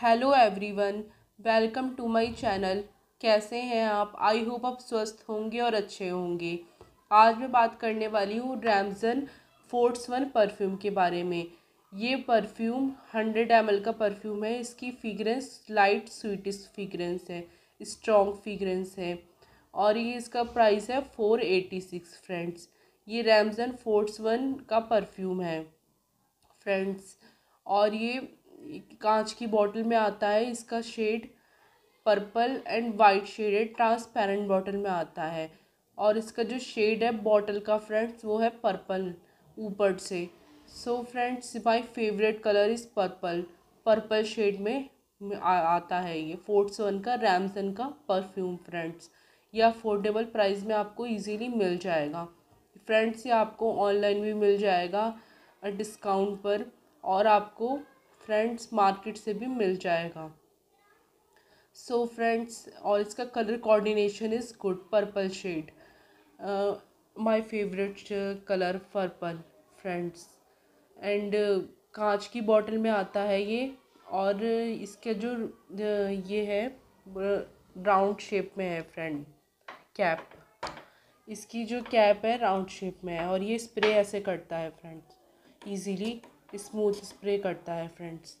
Hello everyone, welcome to my channel. कैसे हैं आप? आई होप आप स्वस्थ होंगे और अच्छे होंगे। आज मैं बात करने वाली हूँ रैमजन फोर्ट्स वन परफ्यूम के बारे में। ये परफ्यूम हंड्रेड एम का परफ्यूम है। इसकी फ्रीग्रेंस लाइट स्वीटेस्ट फ्रीग्रेंस है। स्ट्रॉन्ग फ्रीग्रेंस है। और ये इसका प्राइस है फोर एटी सिक्स फ्रेंड्स ये रैमजन फोर्ट्स वन का परफ्यूम है फ्रेंड्स और ये कांच की बॉटल में आता है इसका shade purple and white shaded transparent bottle में आता है। और इसका जो शेड है बॉटल का फ्रेंड्स वो है पर्पल ऊपर से। So friends my favourite colour is purple purple shade में आ, आता है ये। फोर्ट वन का रैमसन का परफ्यूम फ्रेंड्स ये अफोर्डेबल प्राइस में आपको इजीली मिल जाएगा। फ्रेंड्स ये आपको ऑनलाइन भी मिल जाएगा डिस्काउंट पर। और आपको फ्रेंड्स मार्केट से भी मिल जाएगा। सो so फ्रेंड्स और इसका colour coordination is good purple shade my favourite colour purple friends and कांच की बॉटल में आता है ये और इसके जो uh, ये है राउंड शेप में है फ्रेंड कैप इसकी जो कैप है राउंड शेप में है और ये स्प्रे ऐसे करता है फ्रेंड्स इजीली स्मूथ स्प्रे करता है फ्रेंड्स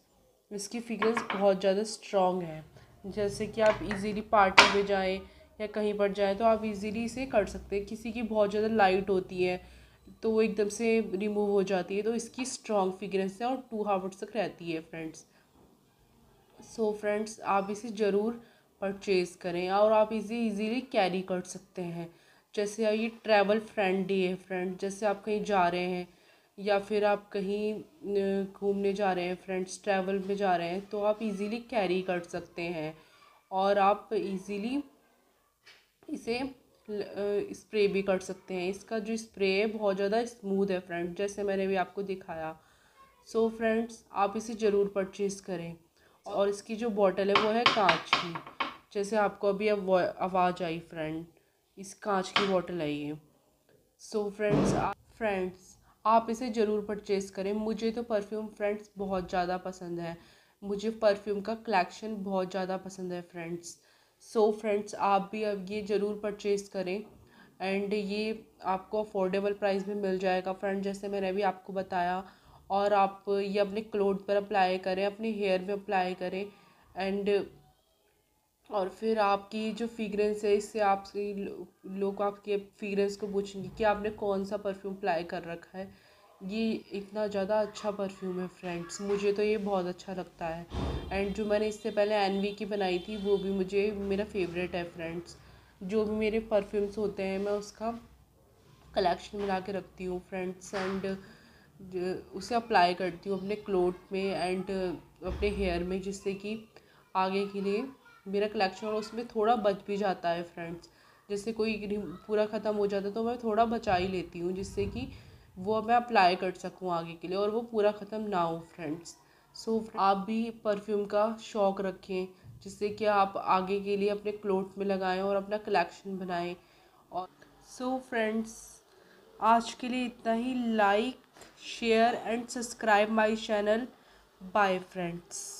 इसकी फिगर्स बहुत ज़्यादा स्ट्रॉन्ग है. जैसे कि आप इजीली पार्टी में जाएँ या कहीं पर जाएँ तो आप इजीली इसे कर सकते हैं। किसी की बहुत ज़्यादा लाइट होती है तो वो एकदम से रिमूव हो जाती है तो इसकी स्ट्रॉन्ग फिगरेंस है और टू हावर्स तक रहती है फ्रेंड्स सो फ्रेंड्स आप इसे ज़रूर परचेज़ करें और आप इसे इजीली कैरी कर सकते हैं। जैसे ये ट्रैवल फ्रेंडली है फ्रेंड जैसे आप कहीं जा रहे हैं या फिर आप कहीं घूमने जा रहे हैं फ्रेंड्स ट्रैवल में जा रहे हैं तो आप इजीली कैरी कर सकते हैं। और आप इजीली इसे स्प्रे भी कर सकते हैं। इसका जो स्प्रे है, बहुत ज़्यादा स्मूथ है फ्रेंड जैसे मैंने भी आपको दिखाया। सो so फ्रेंड्स आप इसे ज़रूर परचेज़ करें। और इसकी जो बॉटल है, वो है कांच की। जैसे आपको अभी अब आवाज़ आई फ्रेंड इस कांच की बॉटल आई है सो फ्रेंड्स फ्रेंड्स आप इसे ज़रूर परचेज़ करें। मुझे तो परफ्यूम फ्रेंड्स बहुत ज़्यादा पसंद है। मुझे परफ्यूम का कलेक्शन बहुत ज़्यादा पसंद है फ्रेंड्स सो फ्रेंड्स आप भी अब ये ज़रूर परचेज़ करें। एंड ये आपको अफोर्डेबल प्राइस में मिल जाएगा। फ्रेंड जैसे मैंने अभी आपको बताया, और आप ये अपने क्लोथ पर अप्लाई करें, अपने हेयर में अप्लाई करें। एंड और फिर आपकी जो फ्रीग्रेंस है, इससे आपसे लोग आपके फ्रीग्रेंस को पूछेंगे कि आपने कौन सा परफ्यूम अप्लाई कर रखा है। ये इतना ज़्यादा अच्छा परफ्यूम है फ्रेंड्स मुझे तो ये बहुत अच्छा लगता है। एंड जो मैंने इससे पहले एनवी की बनाई थी, वो भी मुझे, मेरा फेवरेट है फ्रेंड्स जो भी मेरे परफ्यूम्स होते हैं, मैं उसका कलेक्शन मिला के रखती हूँ फ्रेंड्स एंड उसे अप्लाई करती हूँ अपने क्लोथ में एंड अपने हेयर में, जिससे कि आगे के लिए मेरा कलेक्शन और उसमें थोड़ा बच भी जाता है फ्रेंड्स जैसे कोई पूरा ख़त्म हो जाता है तो मैं थोड़ा बचा ही लेती हूँ जिससे कि वो मैं अप्लाई कर सकूँ आगे के लिए और वो पूरा ख़त्म ना हो फ्रेंड्स सो so, आप भी परफ्यूम का शौक़ रखें जिससे कि आप आगे के लिए अपने क्लोथ में लगाएँ और अपना कलेक्शन बनाएँ. और सो so, फ्रेंड्स आज के लिए इतना ही. Like share and subscribe my channel bye friends